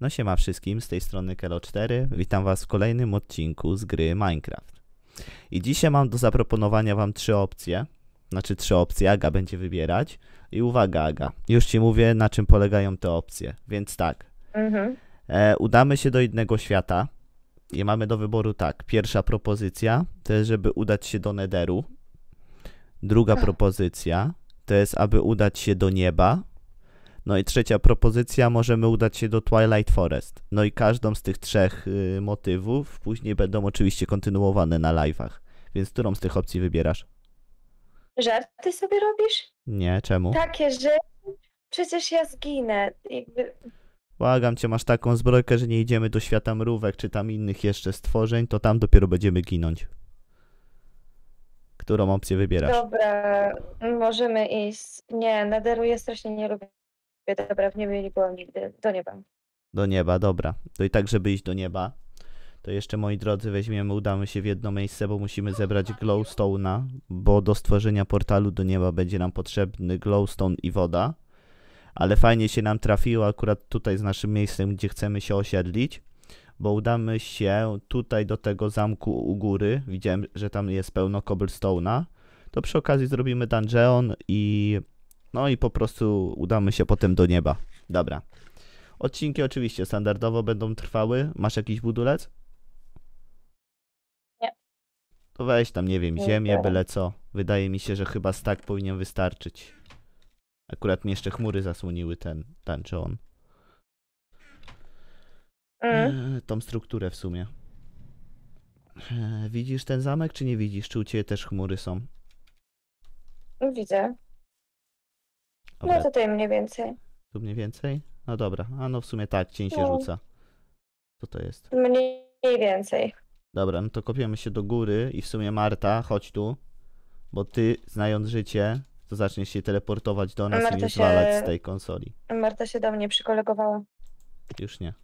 No siema wszystkim, z tej strony Kelo4. Witam was w kolejnym odcinku z gry Minecraft. I dzisiaj mam do zaproponowania wam trzy opcje. Znaczy trzy opcje, Aga będzie wybierać. I uwaga Aga, już ci mówię na czym polegają te opcje. Więc tak, Mhm. e, udamy się do innego świata. I mamy do wyboru tak, pierwsza propozycja to jest, żeby udać się do Netheru. Druga Ach. propozycja to jest, aby udać się do nieba. No i trzecia propozycja, możemy udać się do Twilight Forest. No i każdą z tych trzech y, motywów później będą oczywiście kontynuowane na live'ach. Więc którą z tych opcji wybierasz? Żarty sobie robisz? Nie, czemu? Takie, że przecież ja zginę. Jakby... Błagam cię, masz taką zbrojkę, że nie idziemy do świata mrówek czy tam innych jeszcze stworzeń, to tam dopiero będziemy ginąć. Którą opcję wybierasz? Dobra, możemy iść. Nie, Nederuję strasznie nie lubię. Dobra, w niebie nie byłam nigdy. Do nieba. Do nieba, dobra. To i tak, żeby iść do nieba, to jeszcze moi drodzy weźmiemy, udamy się w jedno miejsce, bo musimy zebrać glowstone'a, bo do stworzenia portalu do nieba będzie nam potrzebny glowstone i woda. Ale fajnie się nam trafiło akurat tutaj z naszym miejscem, gdzie chcemy się osiedlić, bo udamy się tutaj do tego zamku u góry. Widziałem, że tam jest pełno cobblestone'a. To przy okazji zrobimy dungeon i no i po prostu udamy się potem do nieba. Dobra. Odcinki oczywiście standardowo będą trwały. Masz jakiś budulec? Nie. To weź tam, nie wiem, ziemię, byle co. Wydaje mi się, że chyba stack powinien wystarczyć. Akurat mi jeszcze chmury zasłoniły ten dungeon. Mm. Eee, tą strukturę w sumie. Eee, widzisz ten zamek, czy nie widzisz? Czy u ciebie też chmury są? Widzę. Dobra, No tutaj mniej więcej. tu mniej więcej? No dobra, a no w sumie tak, cień się No. rzuca. Co to jest? Mniej więcej. Dobra, no to kopiemy się do góry i w sumie Marta, chodź tu, bo ty, znając życie, to zaczniesz się teleportować do nas i Marta mnie się- zwalać z tej konsoli. Marta się do mnie przykolegowała. Już nie.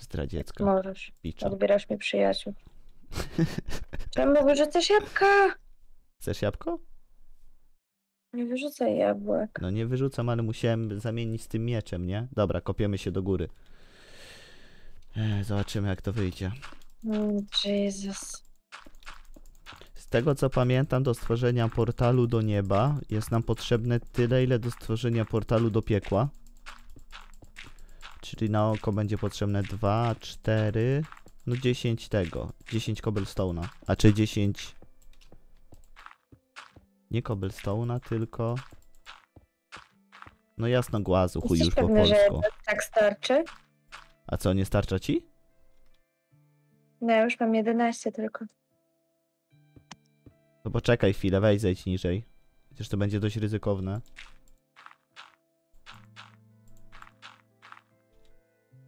Zdradziecka, Możesz. picza. Odbierasz mi przyjaciół. Czemu wyrzucasz jabłka? Chcesz jabłko? Nie wyrzucaj jabłek. No nie wyrzucam, ale musiałem zamienić z tym mieczem, nie? Dobra, kopiemy się do góry. Ech, zobaczymy jak to wyjdzie. Mm, Jezus. Z tego co pamiętam, do stworzenia portalu do nieba jest nam potrzebne tyle, ile do stworzenia portalu do piekła. Czyli na oko będzie potrzebne 2, 4, no 10 tego. 10 cobblestone'a. A czy 10... Nie cobblestone'a, tylko... No jasno głazu, chuj Jesteś już po pewny, że polsku. tak starczy? A co, nie starcza ci? No ja już mam 11 tylko. No poczekaj chwilę, weź zejdź niżej. Chociaż to będzie dość ryzykowne.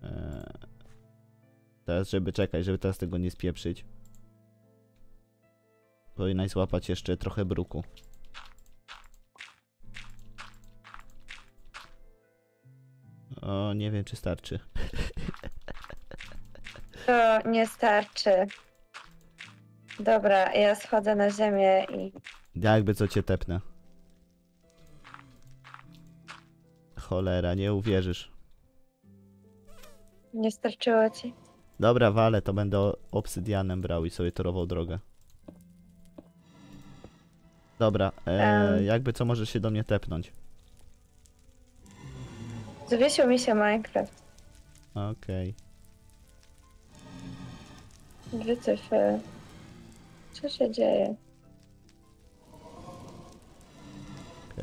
Eee, Teraz, żeby czekać, żeby teraz tego nie spieprzyć. Powinnaś złapać jeszcze trochę bruku. O, nie wiem czy starczy. To nie starczy. Dobra, ja schodzę na ziemię i Jakby co cię tepnę. Cholera, nie uwierzysz. nie starczyło ci. Dobra, wale, to będę obsydianem brał i sobie torował drogę. Dobra, e, Em. jakby co możesz się do mnie tepnąć. Zawiesił mi się Minecraft. Okej. Wycofy. Co się dzieje?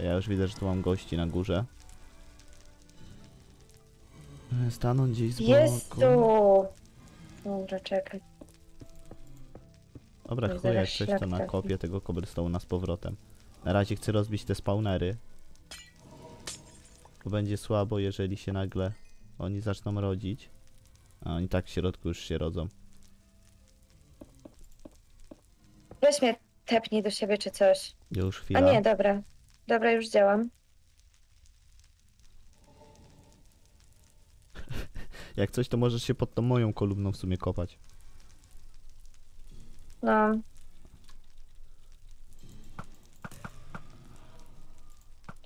ja już widzę, że tu mam gości na górze. E, Stanąć gdzieś z boku. Jest tu! Dobra, czekaj. Dobra, chuj, jak coś to nakopię tego cobblestone'a z powrotem. Na razie chcę rozbić te spawnery. Bo będzie słabo, jeżeli się nagle oni zaczną rodzić. A oni tak w środku już się rodzą. Weź mnie tepnij do siebie czy coś. Już A chwila. nie, dobra. Dobra, już działam. Jak coś, to możesz się pod tą moją kolumną w sumie kopać. No.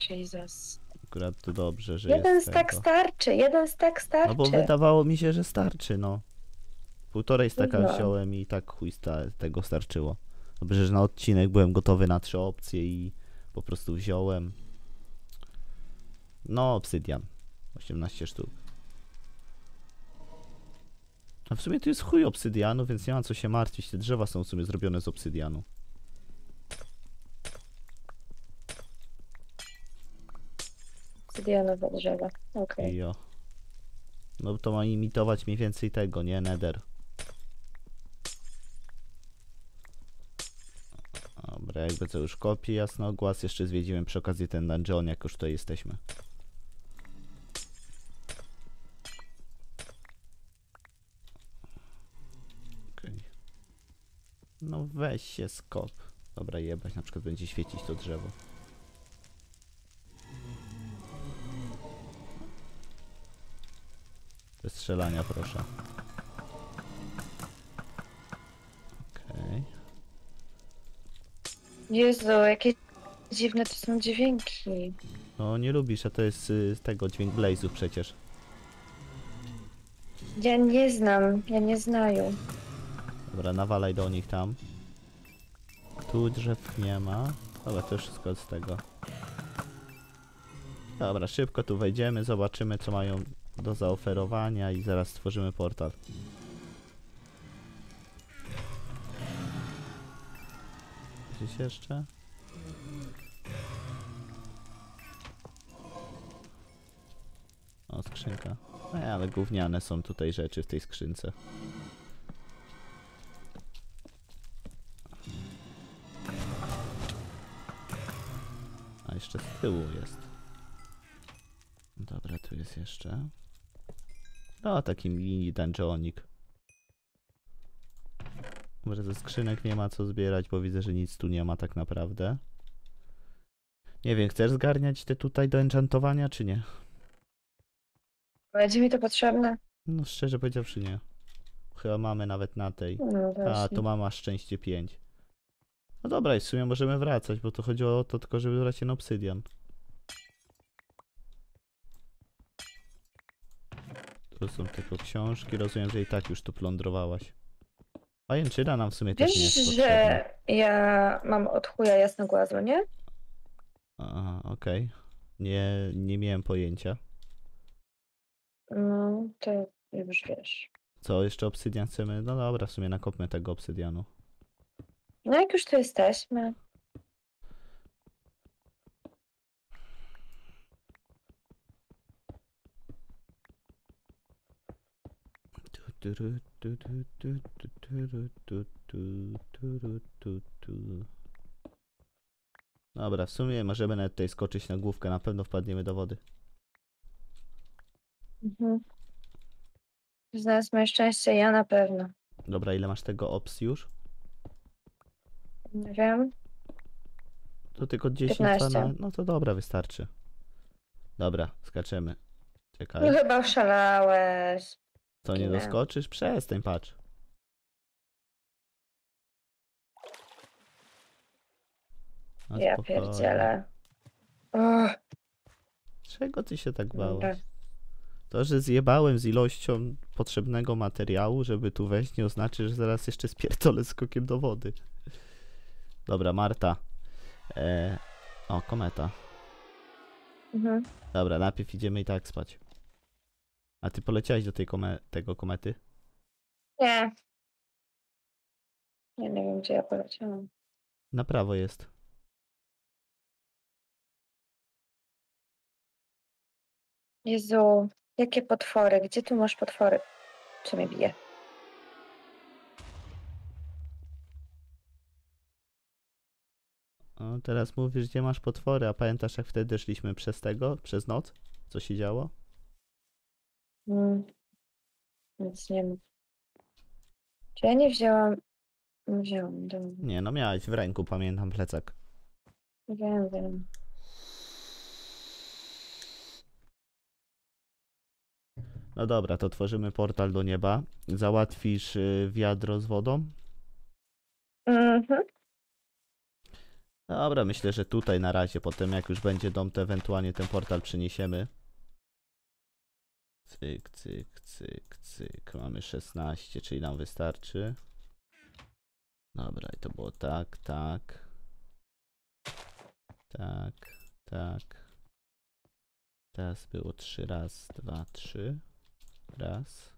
Jesus. Akurat to dobrze, że Jeden jest stak tego. starczy, jeden stak starczy. No bo wydawało mi się, że starczy, no. Półtorej staka No. wziąłem i tak chuj sta tego starczyło. Dobrze, że na odcinek byłem gotowy na trzy opcje i po prostu wziąłem. No, obsydian. 18 sztuk. A w sumie tu jest chuj obsydianu, więc nie ma co się martwić. Te drzewa są w sumie zrobione z obsydianu. Obsydianowe drzewa. Okej. No to ma imitować mniej więcej tego, nie? Nether. Dobra, jakby co już kopię jasnogłaz, jeszcze zwiedzimy przy okazji ten dungeon, jak już tutaj jesteśmy. Okej. No weź się skop. Dobra, jebać, na przykład będzie świecić to drzewo. Bez strzelania, proszę. Okej. Jezu, jakie dziwne to są dźwięki. No nie lubisz, a to jest y, z tego dźwięk Blaze'ów przecież. Ja nie znam, ja nie znają. Dobra, nawalaj do nich tam. Tu drzew nie ma. Dobra, to wszystko z tego. Dobra, szybko tu wejdziemy, zobaczymy co mają do zaoferowania i zaraz stworzymy portal. Gdzieś jeszcze? O, skrzynka. No, ale gówniane są tutaj rzeczy w tej skrzynce. A jeszcze z tyłu jest. Dobra, tu jest jeszcze. No, taki mini dungeonik. Może ze skrzynek nie ma co zbierać, bo widzę, że nic tu nie ma tak naprawdę. Nie wiem, chcesz zgarniać te tutaj do enchantowania, czy nie? Będzie mi to potrzebne? No, szczerze powiedziawszy nie. Chyba mamy nawet na tej. No A, właśnie. to mama szczęście 5. No dobra, i w sumie możemy wracać, bo to chodziło o to tylko, żeby brać ten obsydian. Tu są tylko książki, rozumiem, że i tak już tu plądrowałaś. Pajęczyna nam w sumie też nie jest Wiesz, potrzebna. że ja mam od chuja jasnogłazu, nie? Aha, okej. Nie, nie miałem pojęcia. No, to już wiesz. Co, jeszcze obsydian chcemy? No dobra, w sumie nakopmy tego obsydianu. No jak już tu jesteśmy. Tu, turu, tu, tu, tu, tu, turu, tu, tu, turu, tu, tu. Dobra, w sumie możemy nawet tutaj skoczyć na główkę, na pewno wpadniemy do wody. Mhm. Znalazł moje szczęście, ja na pewno. Dobra, ile masz tego ops już? Nie wiem. To tylko 10 15. na... No to dobra, wystarczy. Dobra, skaczemy. No Czekaj. chyba oszalałeś. Co, nie doskoczysz? Przestań, patrz. No Ja spokojnie. pierdzielę. Och, Czego ty się tak Dobra. bałeś? To, że zjebałem z ilością potrzebnego materiału, żeby tu wejść, nie oznacza, że zaraz jeszcze spierdolę skokiem do wody. Dobra, Marta. E... O, kometa. mhm. Dobra, najpierw idziemy i tak spać. A ty poleciałeś do tej kome tego komety? Nie. Ja nie wiem, gdzie ja poleciałam. Na prawo jest. Jezu, jakie potwory? Gdzie tu masz potwory? Co mnie bije? O, teraz mówisz, gdzie masz potwory, a pamiętasz jak wtedy szliśmy przez tego, przez noc? Co się działo? Mm. Nic nie ma. Czy ja nie wzięłam... Nie wzięłam, dobra. Nie, no miałeś w ręku, pamiętam plecak. Wiem, wiem. No dobra, to tworzymy portal do nieba. Załatwisz y, wiadro z wodą? Mhm. Dobra, myślę, że tutaj na razie, potem jak już będzie dom, to ewentualnie ten portal przeniesiemy. Cyk, cyk, cyk, cyk. Mamy 16, czyli nam wystarczy. Dobra, i to było tak, tak. Tak, tak. Teraz było 3 raz, 2, 3. Raz.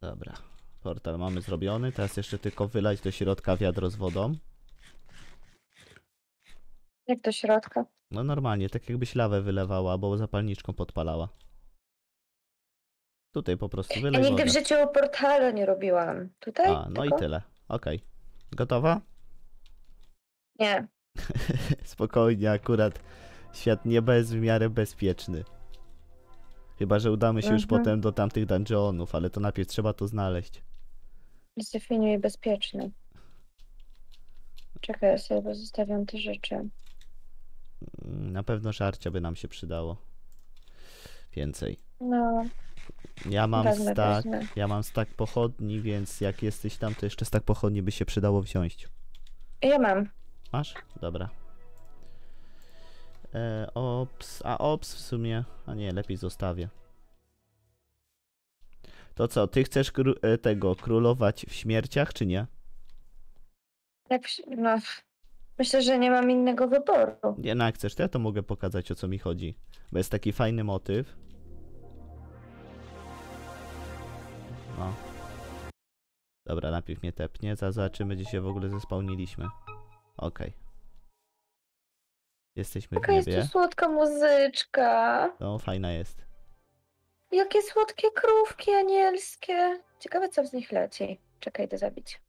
Dobra, portal mamy zrobiony. Teraz jeszcze tylko wylać do środka wiadro z wodą. Jak do środka. No normalnie, tak jakbyś lawę wylewała, albo zapalniczką podpalała. Tutaj po prostu Ja wylej nigdy w życiu portalu nie robiłam. Tutaj? A, no i Tylko? tyle. Okej. Gotowa? Nie. Spokojnie, akurat świat nie jest w miarę bezpieczny. Chyba, że udamy się już Mhm. potem do tamtych dungeonów, ale to najpierw trzeba to znaleźć. Zdefiniuj bezpieczny. Czekaj, ja sobie zostawiam te rzeczy. Na pewno żarcia by nam się przydało. Więcej. No, Ja mam stak, ja mam stak pochodni, więc jak jesteś tam, to jeszcze stak pochodni by się przydało wziąć. ja mam. Masz? Dobra. E, ops, a ops w sumie, a nie, lepiej zostawię. To co, ty chcesz kró- e, tego królować w śmierciach, czy nie? Jak, no, myślę, że nie mam innego wyboru. Nie, no jak chcesz, to ja to mogę pokazać o co mi chodzi. Bo jest taki fajny motyw. No. Dobra, najpierw mnie tepnie, zaraz zobaczymy gdzie się w ogóle zespełniliśmy. Okej. Jesteśmy w Jaka jest niebie. tu słodka muzyczka. No, fajna jest. Jakie słodkie krówki anielskie. Ciekawe, co z nich leci. Czekaj, idę zabić.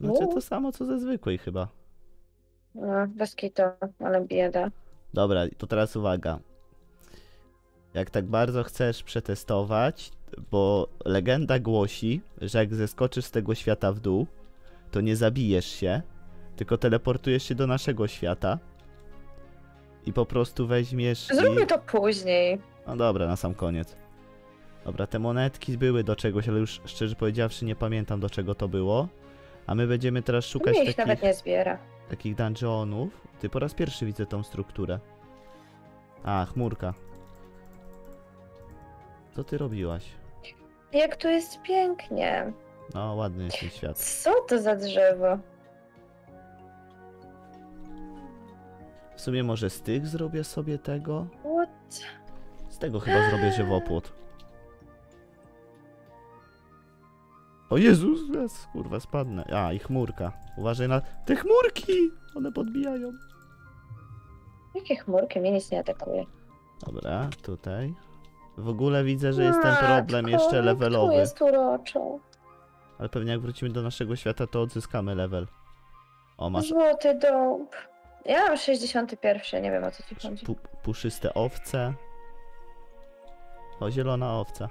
Znaczy to samo co ze zwykłej chyba. No, bez kitu, ale bieda. Dobra, to teraz uwaga. Jak tak bardzo chcesz przetestować, bo legenda głosi, że jak zeskoczysz z tego świata w dół, to nie zabijesz się, tylko teleportujesz się do naszego świata i po prostu weźmiesz Zróbmy i... to później. No dobra, na sam koniec. Dobra, te monetki były do czegoś, ale już szczerze powiedziawszy nie pamiętam do czego to było. A my będziemy teraz szukać Mnie ich takich nawet nie zbiera. takich dungeonów. Ty po raz pierwszy widzę tą strukturę. A, chmurka. Co ty robiłaś? Jak tu jest pięknie. No, ładny jest ten świat. Co to za drzewo? W sumie może z tych zrobię sobie tego? What? Z tego chyba zrobię żywopłot. O Jezus, yes, kurwa, spadnę. A, i chmurka. Uważaj na... Te chmurki! One podbijają. Jakie chmurki? Mnie nic nie atakuje. Dobra, tutaj. W ogóle widzę, że jest ten problem jeszcze levelowy. Tu jest uroczo. Ale pewnie jak wrócimy do naszego świata, to odzyskamy level. O, masz Złoty dąb. Ja mam 61, nie wiem o co ci chodzi. pu puszyste owce. O, zielona owca.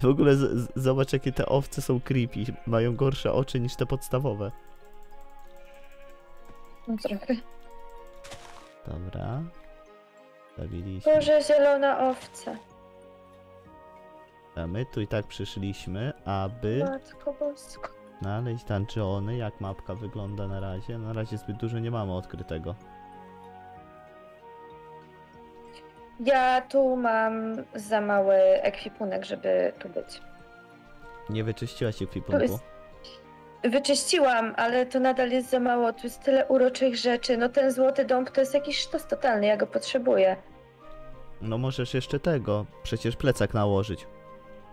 W ogóle z zobacz, jakie te owce są creepy. Mają gorsze oczy niż te podstawowe. No trochę. Dobra. Zabiliśmy. Boże, zielona owca. A my tu i tak przyszliśmy, aby Matko bosko. znaleźć dungeony. Jak mapka wygląda na razie? Na razie zbyt dużo nie mamy odkrytego. Ja tu mam za mały ekwipunek, żeby tu być. Nie wyczyściłaś ekwipunku. jest... Wyczyściłam, ale to nadal jest za mało. Tu jest tyle uroczych rzeczy. No ten złoty dąb to jest jakiś sztos totalny, ja go potrzebuję. No możesz jeszcze tego, przecież plecak nałożyć.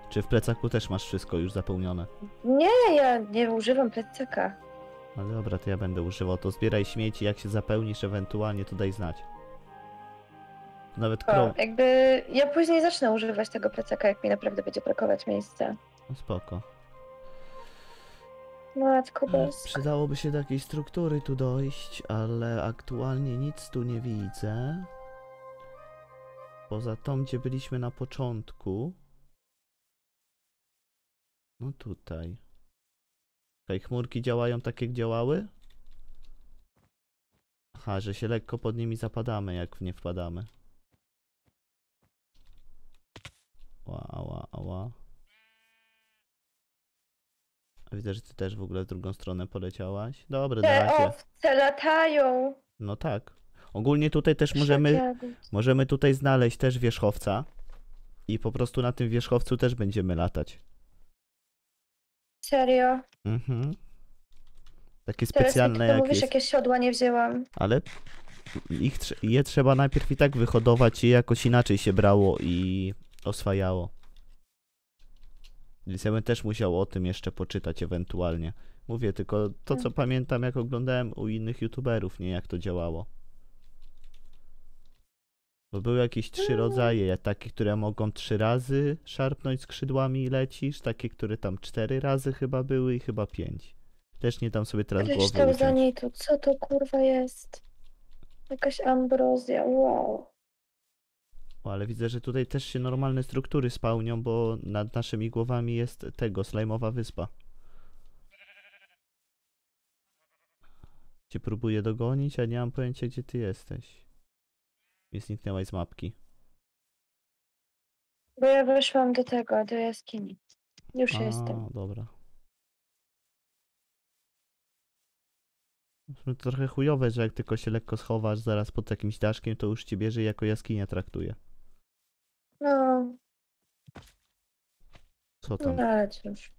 Czy w plecaku też masz wszystko już zapełnione? Nie, ja nie używam plecaka. No dobra, to ja będę używał. To zbieraj śmieci, jak się zapełnisz ewentualnie, to daj znać. Nawet O, krą... jakby ja później zacznę używać tego plecaka, jak mi naprawdę będzie brakować miejsca. No spoko. Matko boska. Przydałoby się do jakiejś struktury tu dojść, ale aktualnie nic tu nie widzę. Poza tą, gdzie byliśmy na początku. No tutaj. Okej, chmurki działają tak jak działały? Aha, że się lekko pod nimi zapadamy, jak w nie wpadamy. Ała, ała, ała. A Widzę, że ty też w ogóle w drugą stronę poleciałaś. Dobra, Te razie. owce latają. No tak. Ogólnie tutaj też możemy, możemy tutaj znaleźć też wierzchowca. I po prostu na tym wierzchowcu też będziemy latać. Serio. Mhm. Takie Teraz specjalne tylko jak mówisz, jest. jakie siodła nie wzięłam. Ale ich, je trzeba najpierw i tak wyhodować i jakoś inaczej się brało i oswajało. Więc ja bym też musiał o tym jeszcze poczytać ewentualnie. Mówię tylko to, co Mm. pamiętam, jak oglądałem u innych youtuberów, nie jak to działało. Bo były jakieś trzy Mm. rodzaje, takie, które mogą trzy razy szarpnąć skrzydłami i lecisz, takie, które tam cztery razy chyba były i chyba pięć. Też nie dam sobie teraz głowy Kryształ za uciąć. niej tu. Co to kurwa jest? Jakaś ambrozja. Wow. O, ale widzę, że tutaj też się normalne struktury spełnią, bo nad naszymi głowami jest tego, slajmowa wyspa. Cię próbuję dogonić, a nie mam pojęcia, gdzie ty jesteś. I zniknęłaś z mapki. Bo ja weszłam do tego, do jaskini. Już A, jestem. dobra. To trochę chujowe, że jak tylko się lekko schowasz zaraz pod jakimś daszkiem, to już cię bierze i jako jaskinia traktuje. No, Co tam? ale cóż.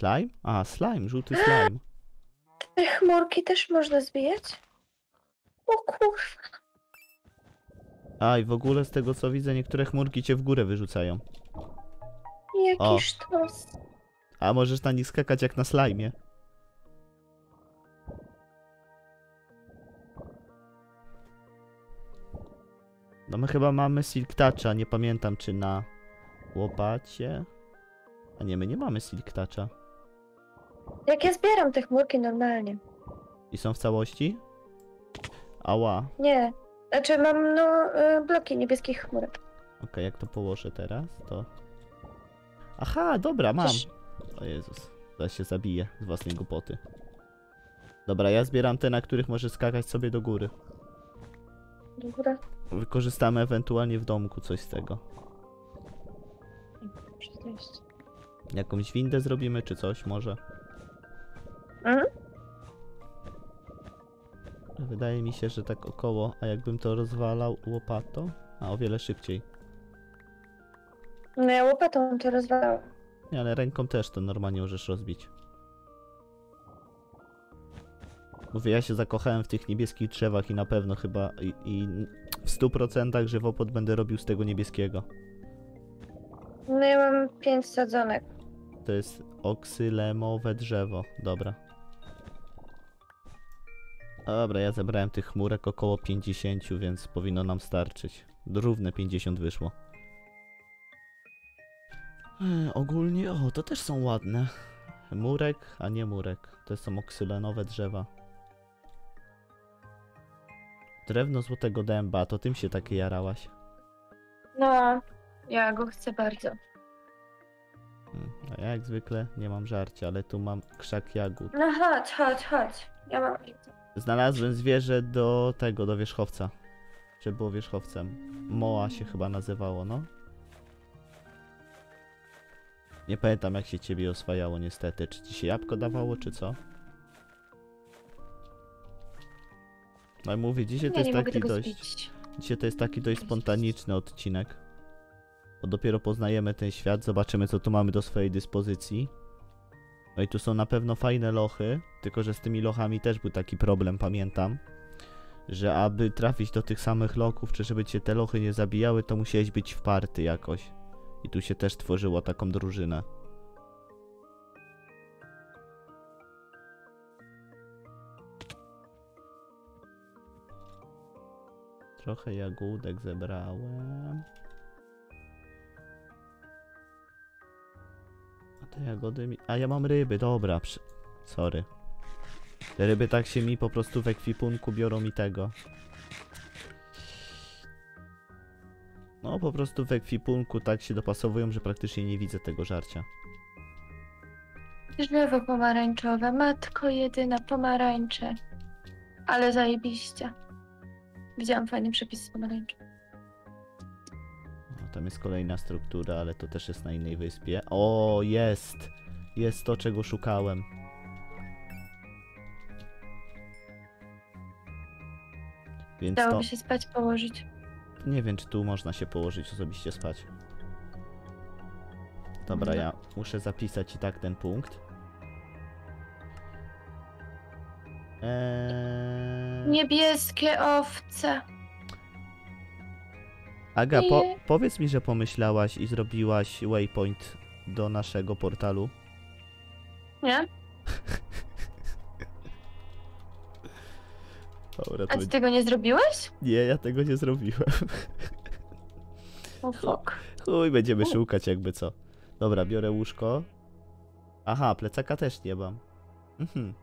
Slime? A, slime, żółty slime. Te chmurki też można zbijać? O kurwa. A, i w ogóle z tego co widzę, niektóre chmurki cię w górę wyrzucają. O. sztos. A możesz na nich skakać jak na slajmie. No my chyba mamy Silk Toucha, nie pamiętam czy na łopacie. A nie, my nie mamy Silk Toucha. Jak ja zbieram te chmurki normalnie. I są w całości? Ała. Nie. Znaczy mam no y, bloki niebieskich chmurek. Okej, jak to położę teraz, to... Aha, dobra, mam. O Jezus, zaraz się zabiję z własnej głupoty. Dobra, ja zbieram te, na których możesz skakać sobie do góry. Dobra. Wykorzystamy ewentualnie w domku coś z tego. Przecież- Jakąś windę zrobimy, czy coś może? Mhm. Wydaje mi się, że tak około, a jakbym to rozwalał łopatą? A, o wiele szybciej. No ja łopatą to rozwalałam. Nie, ale ręką też to normalnie możesz rozbić. Mówię, ja się zakochałem w tych niebieskich drzewach i na pewno chyba i, i w 100% żywopłot będę robił z tego niebieskiego. No ja mam pięć sadzonek. To jest oksylemowe drzewo. Dobra. Dobra, ja zebrałem tych chmurek około 50, więc powinno nam starczyć. Równe 50 wyszło. E, ogólnie, o, to też są ładne. Murek, a nie murek. To są oksylenowe drzewa. Drewno złotego dęba, to tym się takie jarałaś. No, ja go chcę bardzo. Hmm, A ja jak zwykle nie mam żarcia, ale tu mam krzak jagód. No chodź, chodź, chodź. Ja mam. Znalazłem zwierzę do tego, do wierzchowca. Czy było wierzchowcem? Moa się chyba nazywało, no. Nie pamiętam jak się ciebie oswajało niestety. Czy ci się jabłko dawało, czy co? No i mówię, dzisiaj to Ja jest nie mogę taki dość... zbić. Dzisiaj to jest taki dość spontaniczny odcinek. Bo dopiero poznajemy ten świat, zobaczymy co tu mamy do swojej dyspozycji. No i tu są na pewno fajne lochy, tylko że z tymi lochami też był taki problem, pamiętam. Że aby trafić do tych samych lochów, czy żeby cię te lochy nie zabijały, to musiałeś być wparty jakoś. I tu się też tworzyło taką drużynę. Trochę jagódek zebrałem. Te jagody mi... A ja mam ryby, dobra. Przy... Sorry. Te ryby tak się mi po prostu w ekwipunku biorą mi tego. No po prostu w ekwipunku tak się dopasowują, że praktycznie nie widzę tego żarcia. Drzewo pomarańczowe, matko jedyna, pomarańcze. Ale zajebiście. Widziałam fajny przepis z pomarańczy. Tam jest kolejna struktura, ale to też jest na innej wyspie. O, jest! Jest to, czego szukałem. Więc to, Dałoby się spać, położyć. nie wiem, czy tu można się położyć osobiście spać. Dobra, No. ja muszę zapisać i tak ten punkt. Eee... Niebieskie owce. Aga, po, powiedz mi, że pomyślałaś i zrobiłaś waypoint do naszego portalu. Nie? Dobra, A ty tego nie zrobiłeś? nie, ja tego nie zrobiłem. O fuck. Chuj, będziemy U. szukać jakby co. Dobra, biorę łóżko. Aha, plecaka też nie mam. Mhm.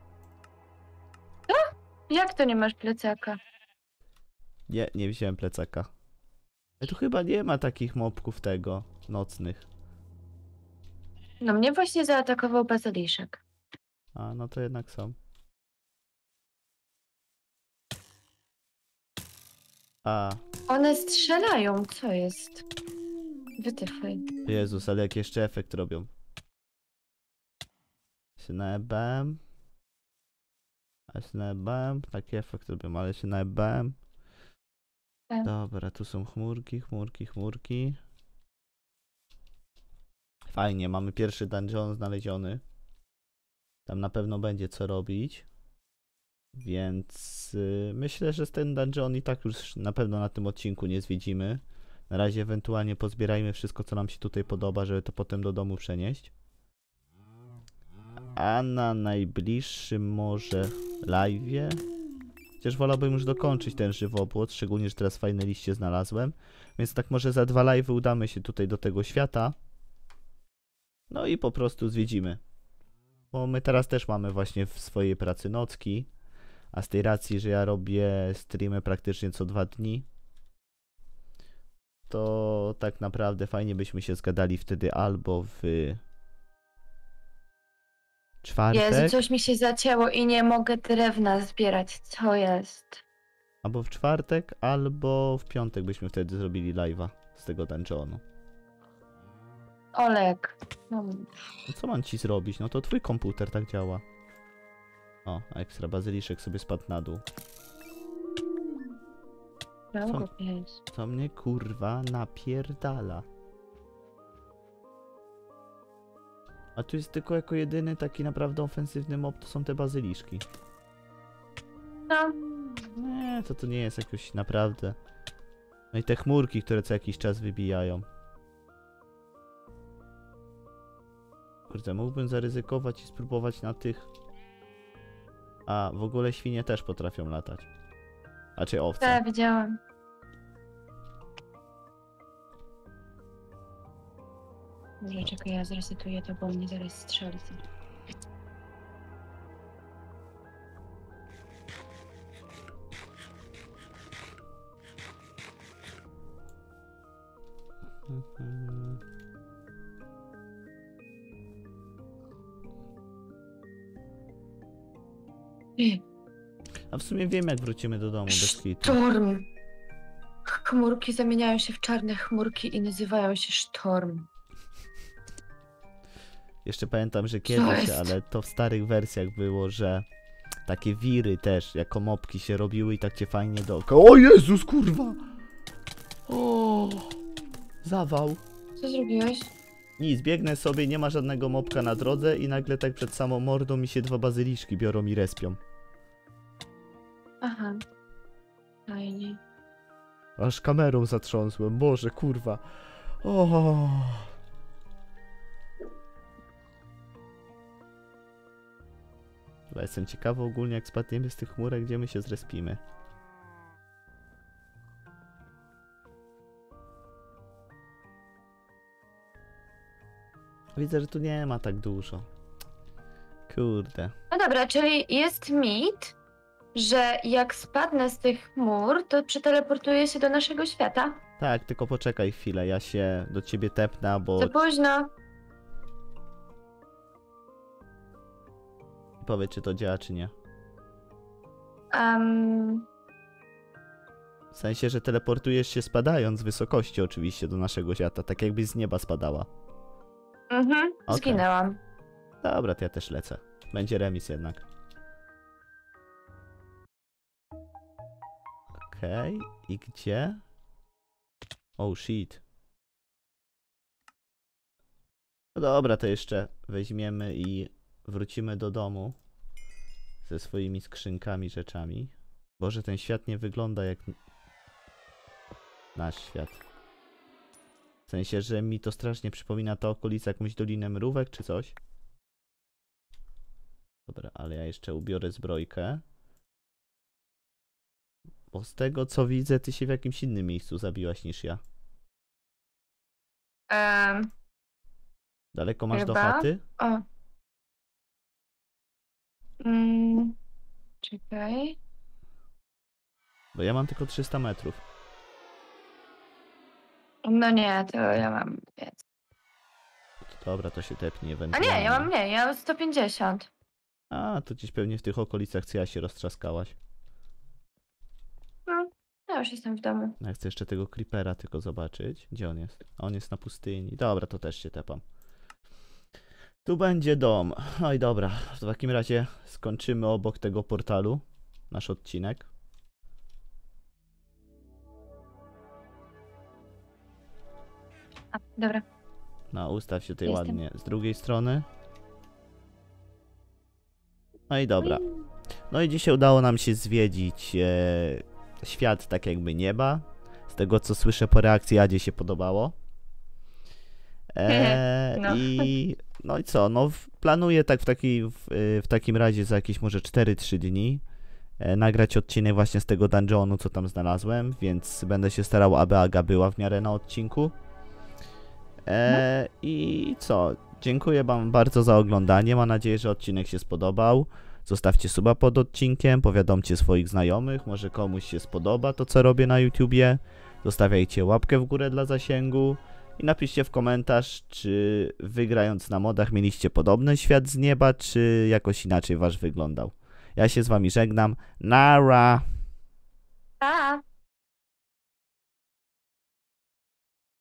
Jak to nie masz plecaka? Nie, nie wziąłem plecaka. Ale tu chyba nie ma takich mopków tego, nocnych. No mnie właśnie zaatakował bazyliszek. A, no to jednak są. A, One strzelają, co jest? Wytyfaj. Jezus, ale jak jeszcze efekt robią. Się naebałem. A się naebałem. Taki efekt robią, ale się naebałem. Tak. Dobra, tu są chmurki, chmurki, chmurki. Fajnie, mamy pierwszy dungeon znaleziony. Tam na pewno będzie co robić. Więc y, myślę, że ten dungeon i tak już na pewno na tym odcinku nie zwiedzimy. Na razie ewentualnie pozbierajmy wszystko, co nam się tutaj podoba, żeby to potem do domu przenieść. A na najbliższym może live'ie. Chociaż wolałbym już dokończyć ten żywopłot, szczególnie, że teraz fajne liście znalazłem. Więc tak może za dwa live'y udamy się tutaj do tego świata. No i po prostu zwiedzimy. Bo my teraz też mamy właśnie w swojej pracy nocki. A z tej racji, że ja robię streamy praktycznie co dwa dni, to tak naprawdę fajnie byśmy się zgadali wtedy albo w czwartek, Jezu, coś mi się zacięło i nie mogę drewna zbierać. Co jest? albo w czwartek, albo w piątek byśmy wtedy zrobili live'a z tego dungeonu. Olek. No, No co mam ci zrobić? No to twój komputer tak działa. O, ekstra bazyliszek sobie spadł na dół. Co? Co mnie kurwa napierdala. A tu jest tylko jako jedyny taki naprawdę ofensywny mob, to są te bazyliszki. No, Nie, to to nie jest jakoś naprawdę. No i te chmurki, które co jakiś czas wybijają. Kurde, mógłbym zaryzykować i spróbować na tych. A, w ogóle świnie też potrafią latać. A czy owce? tak, widziałam. Może czekaj, ja zresetuję to, bo mnie zaraz strzeli. A w sumie wiem, jak wrócimy do domu bez kitu. Sztorm. Chmurki zamieniają się w czarne chmurki i nazywają się sztorm. Jeszcze pamiętam, że kiedyś, ale to w starych wersjach było, że takie wiry też, jako mopki się robiły i tak cię fajnie dookoła. O Jezus, kurwa! O, zawał. Co zrobiłeś? Nic, biegnę sobie, nie ma żadnego mopka na drodze i nagle tak przed samą mordą mi się dwa bazyliszki biorą i respią. Aha. Fajnie. Aż kamerą zatrząsłem, Boże, kurwa. O. Jestem ciekawy ogólnie, jak spadniemy z tych chmurek, gdzie my się zrespimy. Widzę, że tu nie ma tak dużo. Kurde. No dobra, czyli jest mit, że jak spadnę z tych chmur, to przeteleportuję się do naszego świata. Tak, tylko poczekaj chwilę, ja się do ciebie tepnę, bo Za późno. Powiedz, czy to działa, czy nie. Um, W sensie, że teleportujesz się spadając z wysokości oczywiście do naszego świata, tak jakbyś z nieba spadała. Mhm, Okej. zginęłam. Dobra, to ja też lecę. Będzie remis jednak. Okej, i gdzie? Oh shit. No dobra, to jeszcze weźmiemy i wrócimy do domu ze swoimi skrzynkami, rzeczami. Boże, ten świat nie wygląda jak nasz świat. W sensie, że mi to strasznie przypomina ta okolica jakąś dolinę mrówek czy coś. Dobra, ale ja jeszcze ubiorę zbrojkę. Bo z tego co widzę, ty się w jakimś innym miejscu zabiłaś niż ja. Em, Daleko masz do Chyba. chaty? o. Mm, czekaj. Bo ja mam tylko 300 metrów. No nie, to ja mam więcej. Dobra, to się tepnie A ewentualnie. nie, ja mam mniej, ja mam 150. A, to gdzieś pewnie w tych okolicach, co ja się roztrzaskałaś. Ja już jestem w domu. Ja chcę jeszcze tego creepera tylko zobaczyć. Gdzie on jest? A On jest na pustyni. Dobra, to też się tepam. Tu będzie dom. Oj, dobra. W takim razie skończymy obok tego portalu nasz odcinek. A, dobra. No, ustaw się tutaj Jestem. ładnie z drugiej strony. No i dobra. No i dzisiaj udało nam się zwiedzić e, świat tak jakby nieba. Z tego co słyszę po reakcji Adzie się podobało. E, No. I no i co? No planuję tak w, taki, w, y, w takim razie za jakieś może 4-3 dni e, nagrać odcinek właśnie z tego dungeonu, co tam znalazłem, więc będę się starał, aby Aga była w miarę na odcinku. E, I co? Dziękuję Wam bardzo za oglądanie. Mam nadzieję, że odcinek się spodobał. Zostawcie suba pod odcinkiem, powiadomcie swoich znajomych, może komuś się spodoba to, co robię na YouTubie. Zostawiajcie łapkę w górę dla zasięgu i napiszcie w komentarz, czy wygrając na modach mieliście podobny świat z nieba, czy jakoś inaczej wasz wyglądał. Ja się z wami żegnam. Nara! Pa!